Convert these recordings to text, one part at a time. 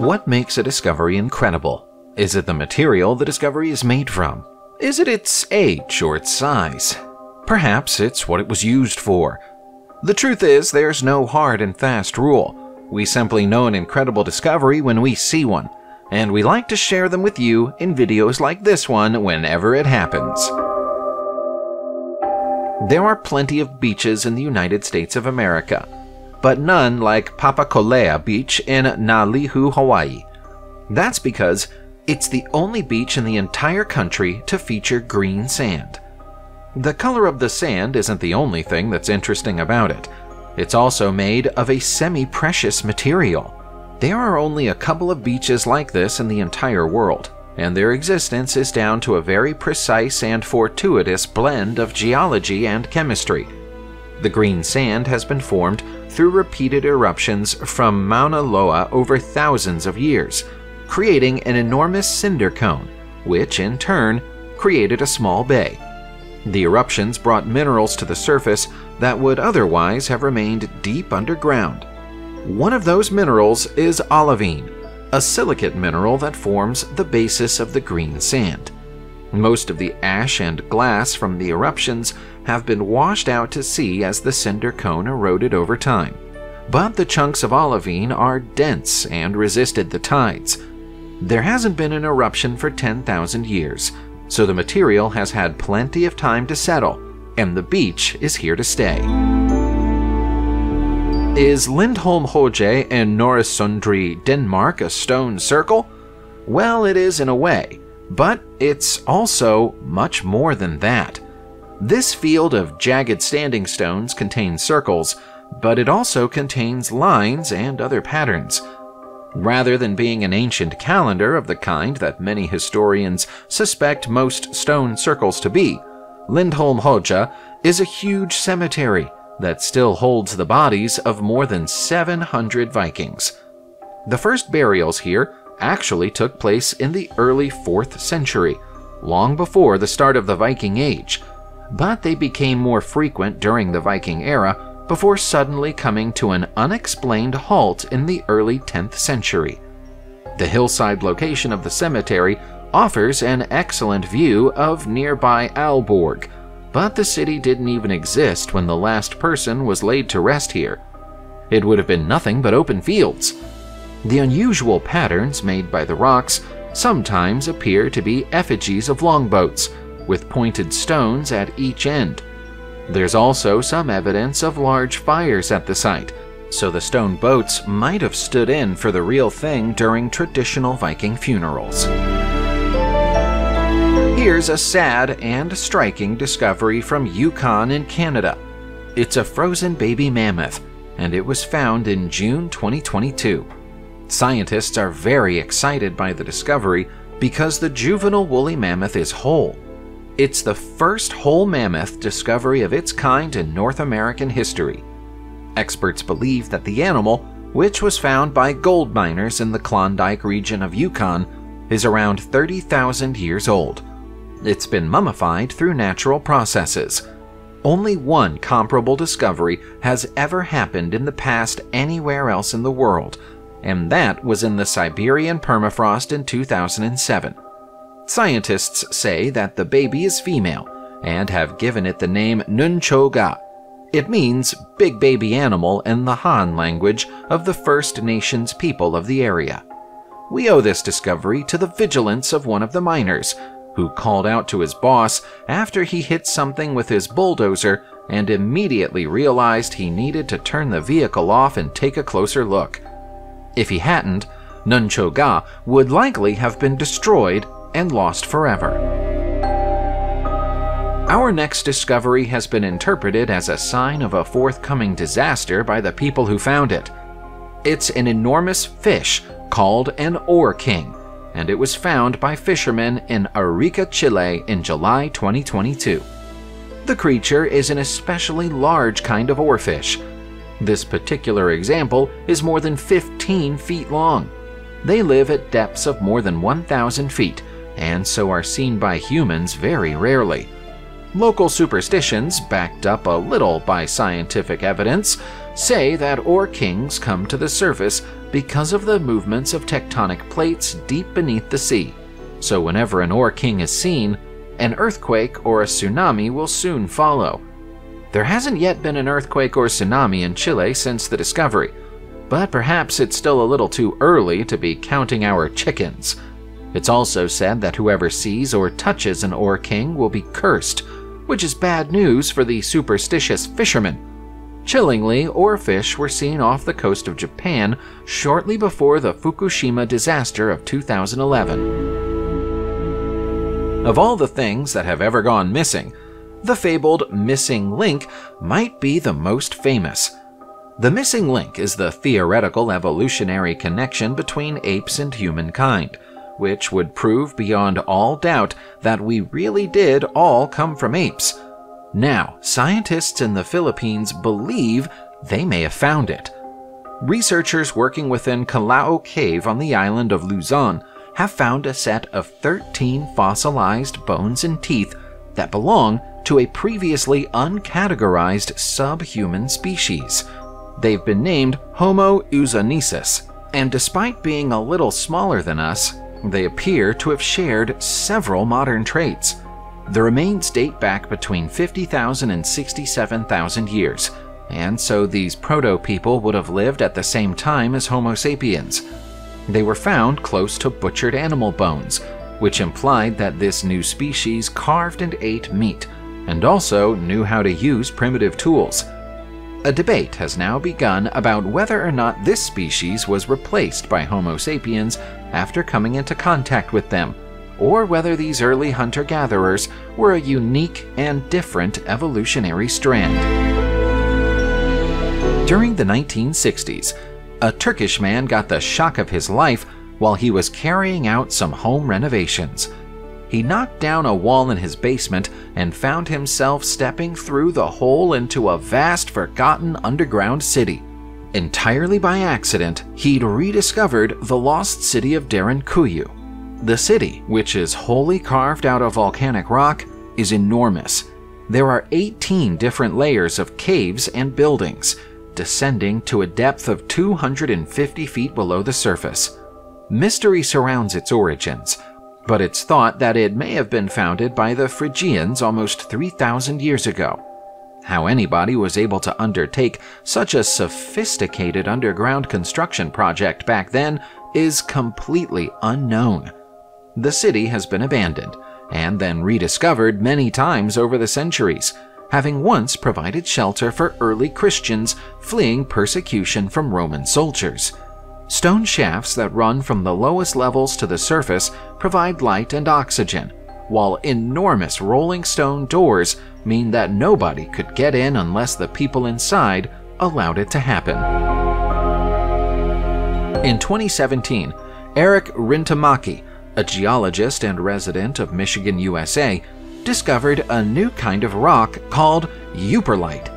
What makes a discovery incredible? Is it the material the discovery is made from? Is it its age or its size? Perhaps it's what it was used for. The truth is, there's no hard and fast rule. We simply know an incredible discovery when we see one, and we like to share them with you in videos like this one whenever it happens. There are plenty of beaches in the United States of America, but none like Papakolea Beach in Naalehu, Hawaii. That's because it's the only beach in the entire country to feature green sand. The color of the sand isn't the only thing that's interesting about it. It's also made of a semi-precious material. There are only a couple of beaches like this in the entire world, and their existence is down to a very precise and fortuitous blend of geology and chemistry. The green sand has been formed through repeated eruptions from Mauna Loa over thousands of years, creating an enormous cinder cone, which in turn created a small bay. The eruptions brought minerals to the surface that would otherwise have remained deep underground. One of those minerals is olivine, a silicate mineral that forms the basis of the green sand. Most of the ash and glass from the eruptions have been washed out to sea as the cinder cone eroded over time. But the chunks of olivine are dense and resisted the tides. There hasn't been an eruption for 10,000 years, so the material has had plenty of time to settle, and the beach is here to stay. Is Lindholm Hoje in Nørresundby, Denmark a stone circle? Well, it is in a way, but it's also much more than that. This field of jagged standing stones contains circles, but it also contains lines and other patterns. Rather than being an ancient calendar of the kind that many historians suspect most stone circles to be, Lindholm Hoje is a huge cemetery that still holds the bodies of more than 700 Vikings. The first burials here actually took place in the early 4th century, long before the start of the Viking Age, but they became more frequent during the Viking era before suddenly coming to an unexplained halt in the early 10th century. The hillside location of the cemetery offers an excellent view of nearby Aalborg, but the city didn't even exist when the last person was laid to rest here. It would have been nothing but open fields. The unusual patterns made by the rocks sometimes appear to be effigies of longboats, with pointed stones at each end. There's also some evidence of large fires at the site, so the stone boats might have stood in for the real thing during traditional Viking funerals. Here's a sad and striking discovery from Yukon in Canada. It's a frozen baby mammoth, and it was found in June 2022. Scientists are very excited by the discovery because the juvenile woolly mammoth is whole. It's the first whole mammoth discovery of its kind in North American history. Experts believe that the animal, which was found by gold miners in the Klondike region of Yukon, is around 30,000 years old. It's been mummified through natural processes. Only one comparable discovery has ever happened in the past anywhere else in the world, and that was in the Siberian permafrost in 2007. Scientists say that the baby is female and have given it the name Nun cho ga. It means big baby animal in the Han language of the First Nations people of the area. We owe this discovery to the vigilance of one of the miners, who called out to his boss after he hit something with his bulldozer and immediately realized he needed to turn the vehicle off and take a closer look. If he hadn't, Nun cho ga would likely have been destroyed and lost forever. Our next discovery has been interpreted as a sign of a forthcoming disaster by the people who found it. It's an enormous fish called an oar king, and it was found by fishermen in Arica, Chile in July 2022. The creature is an especially large kind of oarfish, this particular example is more than 15 feet long. They live at depths of more than 1,000 feet, and so are seen by humans very rarely. Local superstitions, backed up a little by scientific evidence, say that oar kings come to the surface because of the movements of tectonic plates deep beneath the sea. So, whenever an Oar King is seen, an earthquake or a tsunami will soon follow. There hasn't yet been an earthquake or tsunami in Chile since the discovery, but perhaps it's still a little too early to be counting our chickens. It's also said that whoever sees or touches an Oar King will be cursed, which is bad news for the superstitious fishermen. Chillingly, oarfish were seen off the coast of Japan shortly before the Fukushima disaster of 2011. Of all the things that have ever gone missing, the fabled missing link might be the most famous. The missing link is the theoretical evolutionary connection between apes and humankind, which would prove beyond all doubt that we really did all come from apes now, scientists in the Philippines believe they may have found it. Researchers working within Callao Cave on the island of Luzon have found a set of 13 fossilized bones and teeth that belong to a previously uncategorized subhuman species. They've been named Homo luzonensis, and despite being a little smaller than us, they appear to have shared several modern traits. The remains date back between 50,000 and 67,000 years, and so these proto people would have lived at the same time as Homo sapiens. They were found close to butchered animal bones, which implied that this new species carved and ate meat, and also knew how to use primitive tools. A debate has now begun about whether or not this species was replaced by Homo sapiens after coming into contact with them or whether these early hunter gatherers were a unique and different evolutionary strand. During the 1960s, a Turkish man got the shock of his life while he was carrying out some home renovations. He knocked down a wall in his basement and found himself stepping through the hole into a vast, forgotten underground city. Entirely by accident, he'd rediscovered the lost city of Derinkuyu. The city, which is wholly carved out of volcanic rock, is enormous. There are 18 different layers of caves and buildings, descending to a depth of 250 feet below the surface. Mystery surrounds its origins, but it's thought that it may have been founded by the Phrygians almost 3,000 years ago. How anybody was able to undertake such a sophisticated underground construction project back then is completely unknown. The city has been abandoned and then rediscovered many times over the centuries, having once provided shelter for early Christians fleeing persecution from Roman soldiers. Stone shafts that run from the lowest levels to the surface provide light and oxygen, while enormous rolling stone doors mean that nobody could get in unless the people inside allowed it to happen. In 2017, Eric Rintamaki, a geologist and resident of Michigan, USA, discovered a new kind of rock called Yooperlite.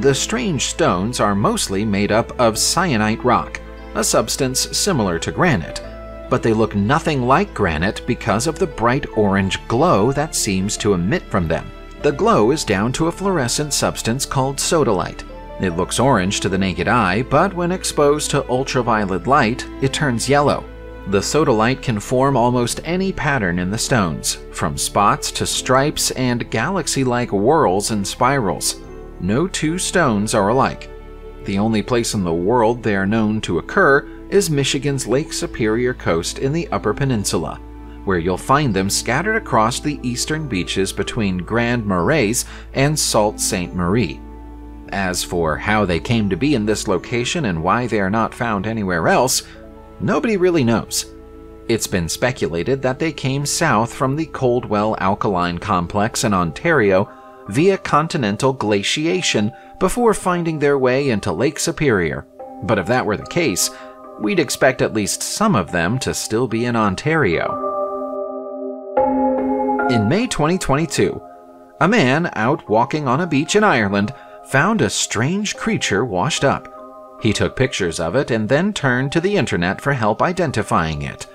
The strange stones are mostly made up of syenite rock, a substance similar to granite, but they look nothing like granite because of the bright orange glow that seems to emit from them. The glow is down to a fluorescent substance called sodalite. It looks orange to the naked eye, but when exposed to ultraviolet light, it turns yellow. The sodalite can form almost any pattern in the stones, from spots to stripes and galaxy-like whorls and spirals. No two stones are alike. The only place in the world they are known to occur is Michigan's Lake Superior coast in the Upper Peninsula, where you'll find them scattered across the eastern beaches between Grand Marais and Sault Ste. Marie. As for how they came to be in this location and why they are not found anywhere else, Nobody really knows. It's been speculated that they came south from the Coldwell Alkaline Complex in Ontario via continental glaciation before finding their way into Lake Superior. But if that were the case, we'd expect at least some of them to still be in Ontario. In May 2022, a man out walking on a beach in Ireland found a strange creature washed up. He took pictures of it and then turned to the internet for help identifying it.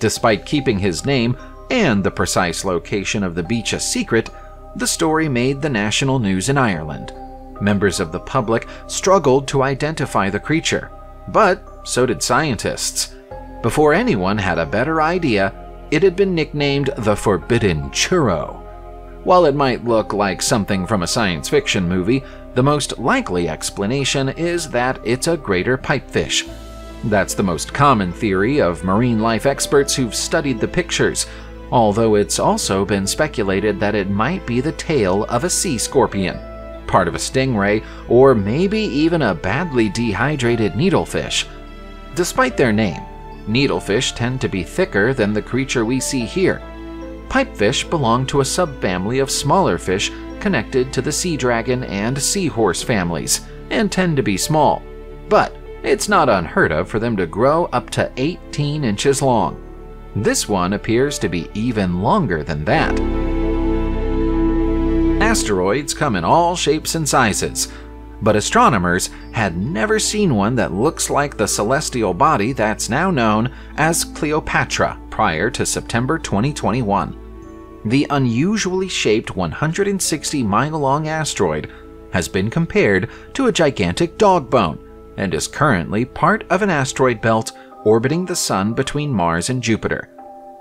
Despite keeping his name and the precise location of the beach a secret, the story made the national news in Ireland. Members of the public struggled to identify the creature, but so did scientists. Before anyone had a better idea, it had been nicknamed the Forbidden Churro. While it might look like something from a science fiction movie, the most likely explanation is that it's a greater pipefish. That's the most common theory of marine life experts who've studied the pictures, although it's also been speculated that it might be the tail of a sea scorpion, part of a stingray, or maybe even a badly dehydrated needlefish. Despite their name, needlefish tend to be thicker than the creature we see here. Pipefish belong to a subfamily of smaller fish connected to the sea dragon and seahorse families, and tend to be small. But it's not unheard of for them to grow up to 18 inches long. This one appears to be even longer than that. Asteroids come in all shapes and sizes, but astronomers had never seen one that looks like the celestial body that's now known as Cleopatra prior to September 2021. The unusually shaped 160 mile long asteroid has been compared to a gigantic dog bone and is currently part of an asteroid belt orbiting the Sun between Mars and Jupiter.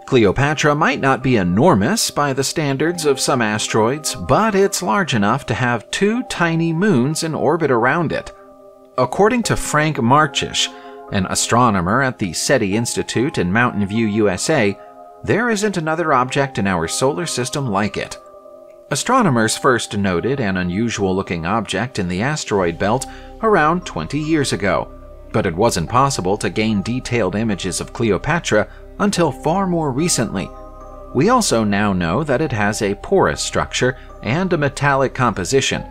Cleopatra might not be enormous by the standards of some asteroids, but it's large enough to have two tiny moons in orbit around it. According to Franck Marchis, an astronomer at the SETI Institute in Mountain View, USA, there isn't another object in our solar system like it. Astronomers first noted an unusual looking object in the asteroid belt around 20 years ago, but it wasn't possible to gain detailed images of Cleopatra until far more recently. We also now know that it has a porous structure and a metallic composition,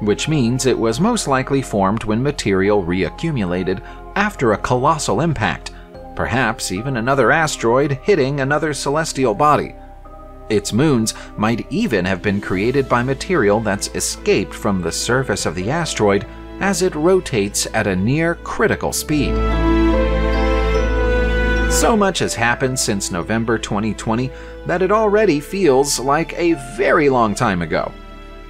which means it was most likely formed when material reaccumulated after a colossal impact, perhaps even another asteroid hitting another celestial body. Its moons might even have been created by material that's escaped from the surface of the asteroid as it rotates at a near critical speed. So much has happened since November 2020 that it already feels like a very long time ago.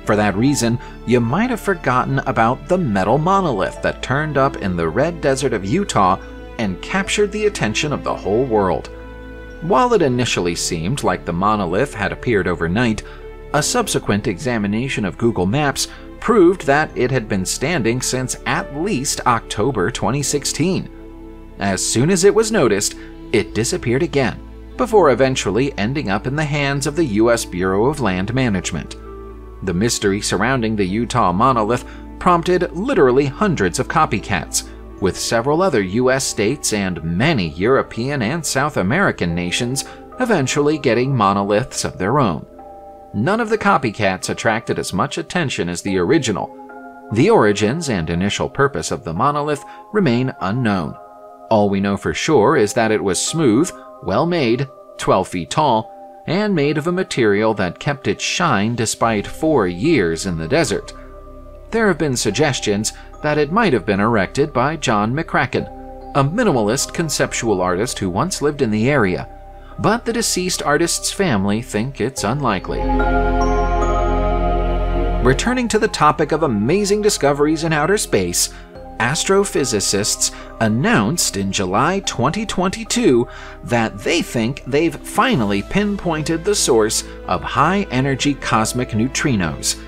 For that reason, you might have forgotten about the metal monolith that turned up in the red desert of Utah and captured the attention of the whole world. While it initially seemed like the monolith had appeared overnight, a subsequent examination of Google Maps proved that it had been standing since at least October 2016. As soon as it was noticed, it disappeared again, before eventually ending up in the hands of the U.S. Bureau of Land Management. The mystery surrounding the Utah monolith prompted literally hundreds of copycats, with several other U.S. states and many European and South American nations eventually getting monoliths of their own none of the copycats attracted as much attention as the original. The origins and initial purpose of the monolith remain unknown. All we know for sure is that it was smooth, well made, 12 feet tall, and made of a material that kept its shine despite four years in the desert. There have been suggestions that it might have been erected by John McCracken, a minimalist conceptual artist who once lived in the area but the deceased artist's family think it's unlikely. Returning to the topic of amazing discoveries in outer space, astrophysicists announced in July 2022 that they think they've finally pinpointed the source of high energy cosmic neutrinos.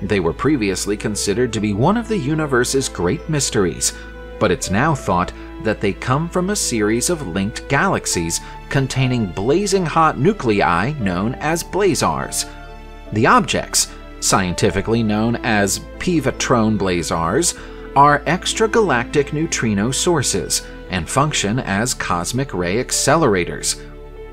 They were previously considered to be one of the universe's great mysteries, but it's now thought that they come from a series of linked galaxies containing blazing hot nuclei known as blazars. The objects, scientifically known as PeVatron blazars, are extragalactic neutrino sources and function as cosmic ray accelerators.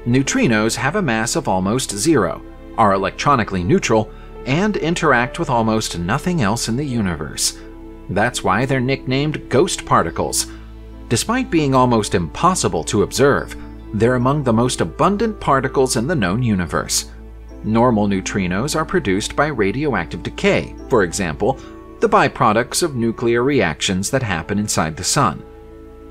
Neutrinos have a mass of almost zero, are electronically neutral, and interact with almost nothing else in the universe. That's why they're nicknamed ghost particles. Despite being almost impossible to observe, they're among the most abundant particles in the known universe. Normal neutrinos are produced by radioactive decay, for example, the byproducts of nuclear reactions that happen inside the Sun.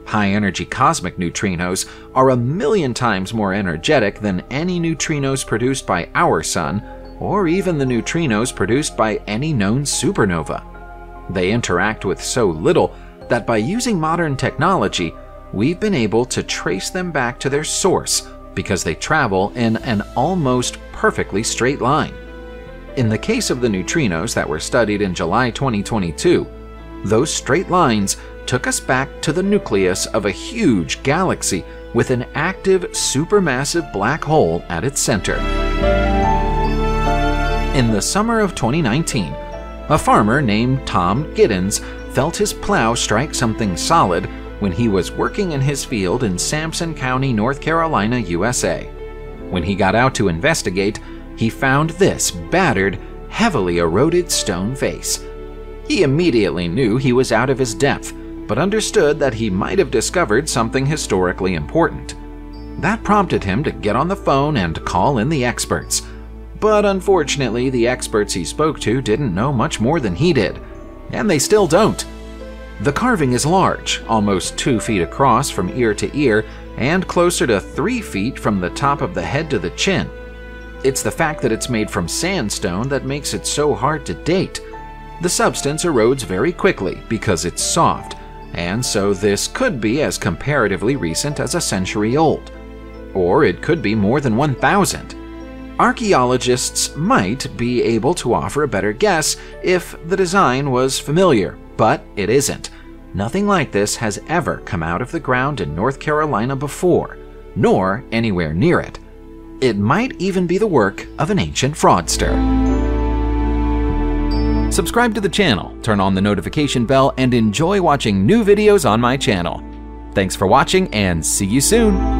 High energy cosmic neutrinos are a million times more energetic than any neutrinos produced by our Sun, or even the neutrinos produced by any known supernova. They interact with so little that by using modern technology, we've been able to trace them back to their source because they travel in an almost perfectly straight line. In the case of the neutrinos that were studied in July 2022, those straight lines took us back to the nucleus of a huge galaxy with an active supermassive black hole at its center. In the summer of 2019, a farmer named Tom Giddens felt his plow strike something solid when he was working in his field in Sampson County, North Carolina, USA. When he got out to investigate, he found this battered, heavily eroded stone face. He immediately knew he was out of his depth, but understood that he might have discovered something historically important. That prompted him to get on the phone and call in the experts. But unfortunately, the experts he spoke to didn't know much more than he did, and they still don't. The carving is large, almost two feet across from ear to ear, and closer to three feet from the top of the head to the chin. It's the fact that it's made from sandstone that makes it so hard to date. The substance erodes very quickly because it's soft, and so this could be as comparatively recent as a century old. Or it could be more than 1,000. Archaeologists might be able to offer a better guess if the design was familiar, but it isn't. Nothing like this has ever come out of the ground in North Carolina before, nor anywhere near it. It might even be the work of an ancient fraudster. Subscribe to the channel, turn on the notification bell, and enjoy watching new videos on my channel. Thanks for watching and see you soon!